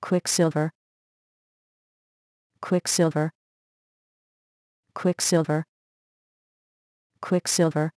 quicksilver. Quicksilver. Quicksilver. Quicksilver.